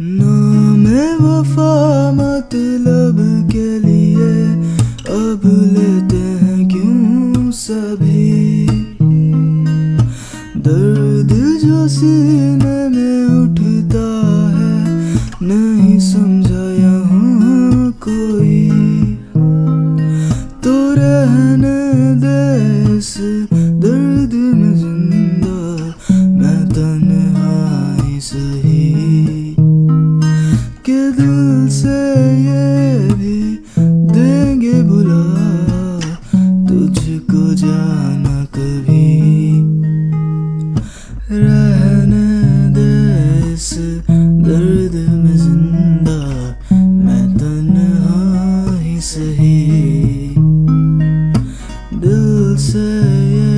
नाम वफा मतलब के लिए। अब लेते हैं क्यों सभी? दर्द जो सीने में उठता है, नहीं समझा यहाँ कोई। तो रहने दे से ये भी देंगे बुला तुझको जाना कभी। रहने दे इस दर्द में ज़िंदा, मैं तन्हा ही। सही दिल से ये